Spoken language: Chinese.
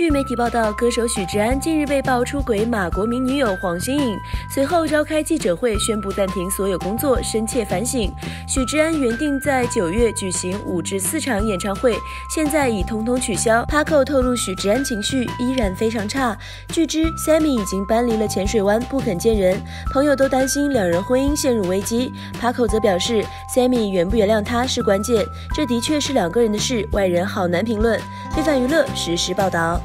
据媒体报道，歌手许志安近日被曝出轨马国明女友黄心颖，随后召开记者会宣布暂停所有工作，深切反省。许志安原定在九月举行五至四场演唱会，现在已通通取消。Paco 透露，许志安情绪依然非常差。据知，Sammy 已经搬离了浅水湾，不肯见人，朋友都担心两人婚姻陷入危机。Paco 则表示，Sammy 原不原谅他是关键，这的确是两个人的事，外人好难评论。非凡娱乐实时报道。